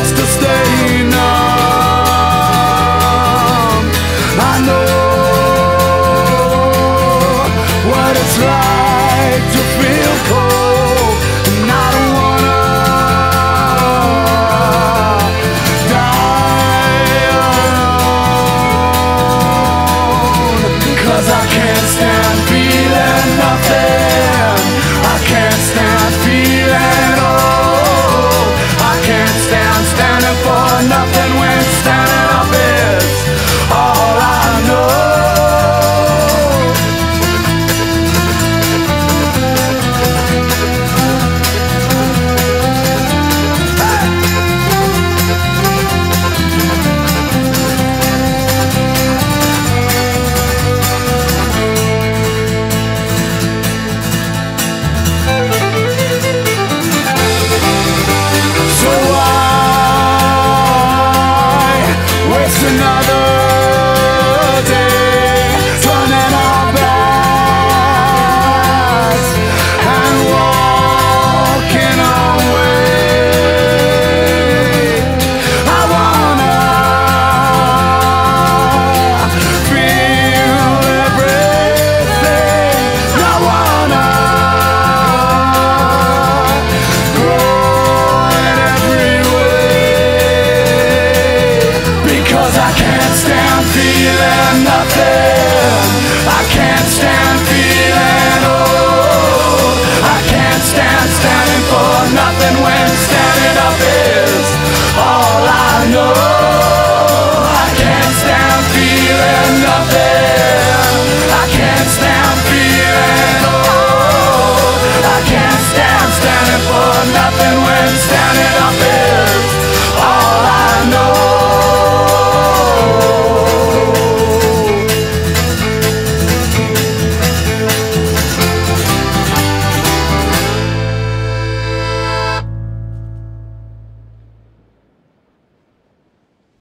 wants to stay numb I know what it's like. feeling nothing. I can't stand feeling old. I can't stand standing for nothing when standing up is all I know. I can't stand feeling nothing. I can't stand feeling old. I can't stand standing for nothing when standing up.